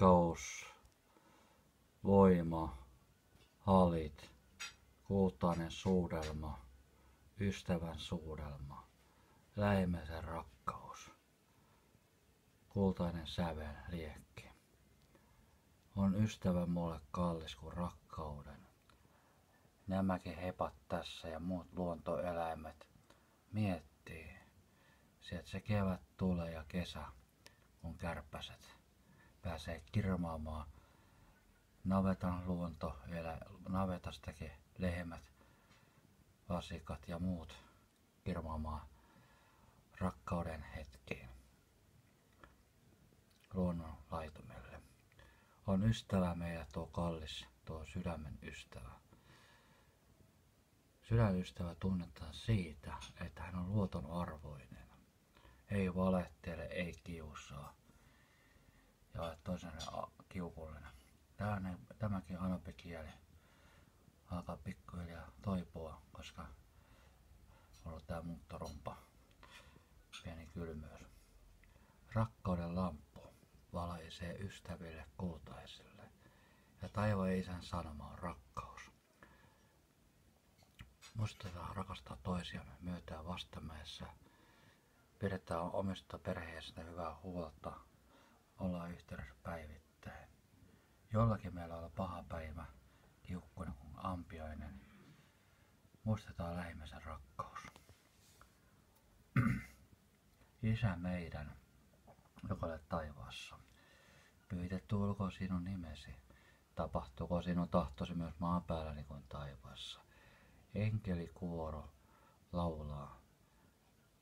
rakkaus, voima, halit, kultainen suudelma, ystävän suudelma, lähimmäisen rakkaus, kultainen sävel, liekki. On ystävä mulle kallis kuin rakkauden. Nämäkin hepat tässä ja muut luontoeläimet miettii. Sieltä se kevät tulee ja kesä, kun kärpäset pääsee kirmaamaan navetan luonto, elä, navetastakin lehmät, vasikat ja muut kirmaamaan rakkauden hetkeen luonnon laitumelle. On ystävä meillä tuo kallis, tuo sydämen ystävä. Sydänystävä tunnetaan siitä, että hän on luoton arvoinen. Ei valehtele, ei kiusaa. Ja ole toisen kiukullinen. Tämä, tämäkin anopikieli alkaa pikkuhiljaa toipua, koska on ollut tämä muuttorumpa. Pieni kylmyys. Rakkauden lamppu valaisee ystäville kultaisille. Ja taivaan isän sanoma on rakkaus. Muistetaan rakastaa toisiamme myötään vastamäessä. Pidetään omista perheestä hyvää huolta. Ollaan yhteydessä päivittäin. Jollakin meillä on paha päivä, kiukkuinen kuin ampiainen. Muistetaan lähimmäisen rakkaus. Isä meidän, joka olet taivaassa, pyytetty olkoon sinun nimesi. Tapahtuuko sinun tahtosi myös maan päällä niin kuin taivaassa. Enkeli kuoro laulaa.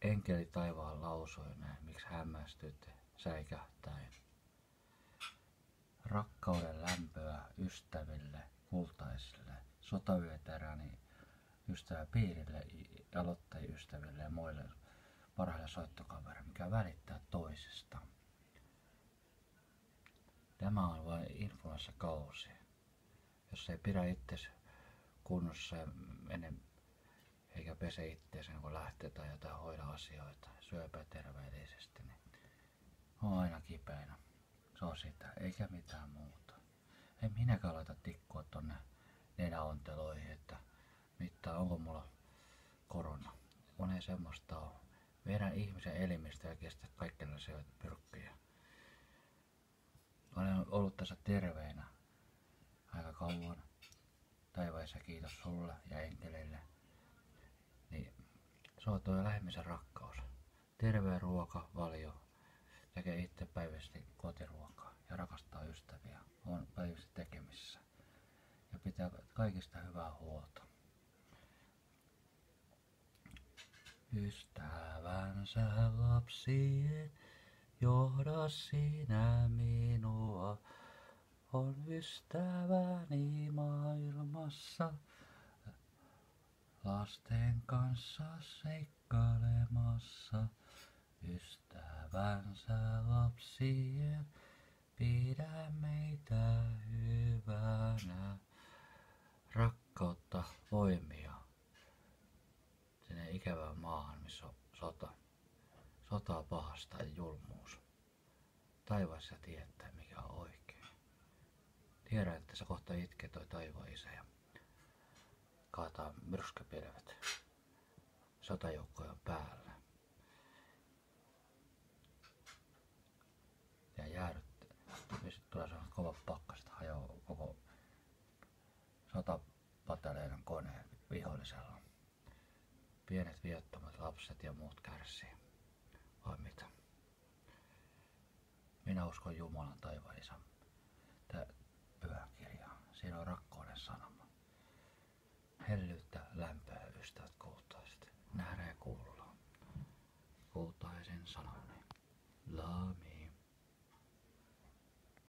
Enkeli taivaan lausuineen, miksi hämmästyt säikähtäen. Rakkauden lämpöä ystäville, kultaisille, sotaveteraani ystäväpiirille, aloittajaystäville ja muille parhaille soittokavereille, mikä välittää toisesta. Tämä on vain influenssakausi. Jos ei pidä itse kunnossa mene eikä pese itseänsä kun lähtee tai jotain hoida asioita, syöpä terveellisesti, niin on aina kipeänä. Se on sitä, eikä mitään muuta. En minäkään laita tikkua tonne nenäonteloihin, että mitään onko mulla korona. Kun ei semmoista ole. Vedän ihmisen elimistä ja kestä kaikenlaisia pyrkkyjä. Olen ollut tässä terveenä aika kauan. Taivaissa kiitos sulle ja enkeleille. Niin se on tuo lähemmisen rakkaus. Terve ruoka, valio, tekee itse päiväisesti kotiruokaa ja rakastaa ystäviä, on päiväisesti tekemissä ja pitää kaikista hyvää huolta. Ystävänsä lapsien, johda sinä minua, on ystäväni maailmassa. Lasten kanssa seikkailemassa, ystävänsä lapsien, pidä meitä hyvänä. Rakkautta, voimia sinne ikävään maahan, missä on sota. Sota pahasta ja julmuus. Taivassa tietää, mikä on oikein. Tiedän, että se kohta itkee toi taivaan isä ja kaataa myrskypilvet sotajoukkojen päällä. Ja jäädyt, ja sitten tulee sellainen kova pakkaset, hajoaa koko sotapataleijan koneen vihollisella. Pienet viettomat lapset ja muut kärsii. Vai mitä? Minä uskon Jumalan taivaan. Tää pyhä kirja. Siinä on rakkauden sanoma. Hellyyttä, lämpöä, ystävät kultaiset. Nähdään ja kuullaan. Kultaisin sanoin. Love